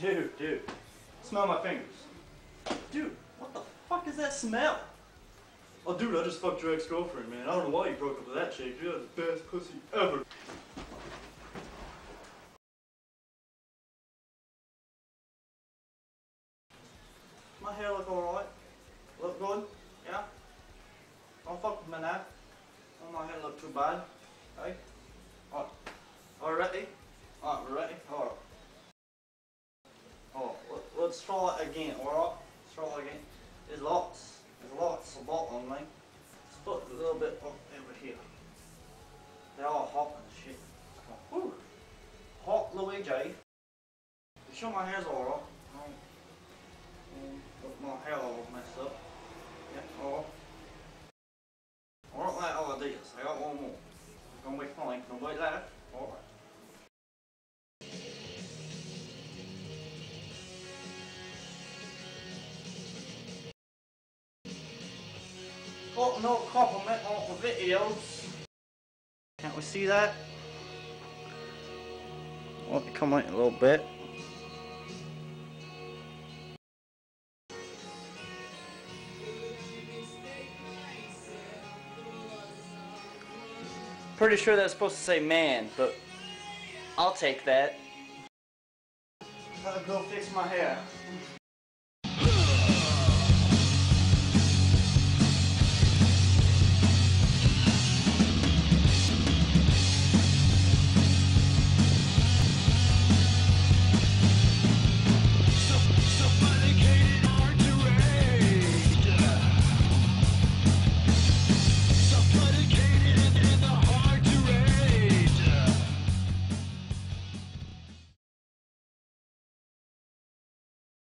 Dude, dude. Smell my fingers. Dude, what the fuck is that smell? Oh, dude, I just fucked your ex-girlfriend, man. I don't know why you broke up with that chick. You're the best pussy ever. My hair look alright. Look good? Yeah? Don't fuck with me now. Don't my hair look too bad. Hey? Alright. Alright, Alright, we're ready? Alright. Oh, let, let's try it again, alright? Let's try it again. There's lots. There's lots of bottle on me. Let's put a little bit up over here. They're all hot and shit. Whew. Hot Luigi. You sure my hair's alright? Um, my hair all messed up. Yeah, alright. Alright, like all ideas. I got one more. It's gonna be fine. Nobody laugh. Alright. Got no compliment on the. Can't we see that? Let me come out a little bit. Pretty sure that's supposed to say man, but I'll take that. Gotta go fix my hair.